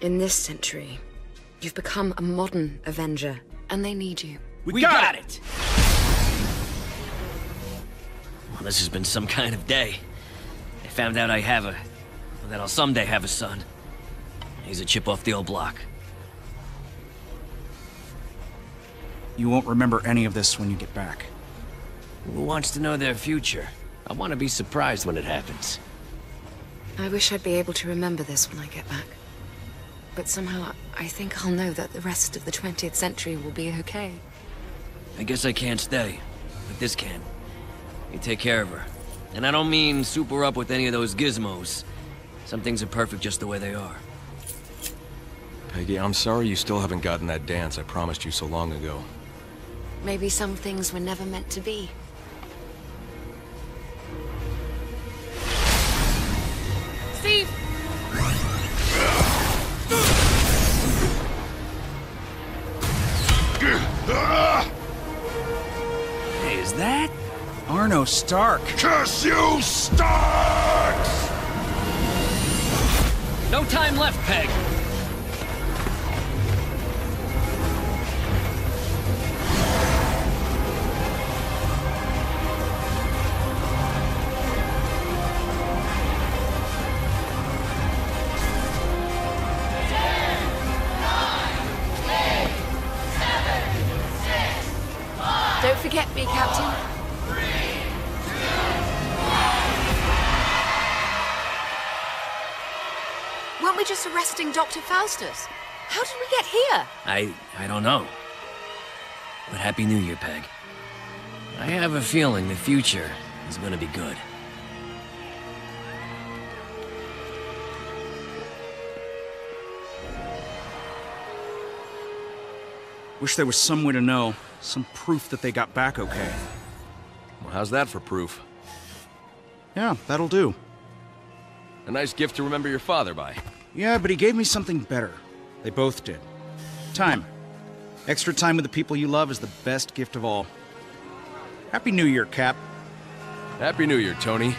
In this century, you've become a modern Avenger, and they need you. We, got, it! Well, this has been some kind of day. I found out I have a... that I'll someday have a son. He's a chip off the old block. You won't remember any of this when you get back. Who wants to know their future? I want to be surprised when it happens. I wish I'd be able to remember this when I get back. But somehow, I think I'll know that the rest of the 20th century will be okay. I guess I can't stay, but this can. You take care of her. And I don't mean super up with any of those gizmos. Some things are perfect just the way they are. Peggy, I'm sorry you still haven't gotten that dance I promised you so long ago. Maybe some things were never meant to be. Is that? Arno Stark! Curse you, Starks! No time left, Peg! Don't forget me, Captain. Weren't we just arresting Dr. Faustus? How did we get here? I... I don't know. But Happy New Year, Peg. I have a feeling the future is gonna be good. Wish there was some way to know. Some proof that they got back okay. Well, how's that for proof? Yeah, that'll do. A nice gift to remember your father by. Yeah, but he gave me something better. They both did. Time. Extra time with the people you love is the best gift of all. Happy New Year, Cap. Happy New Year, Tony.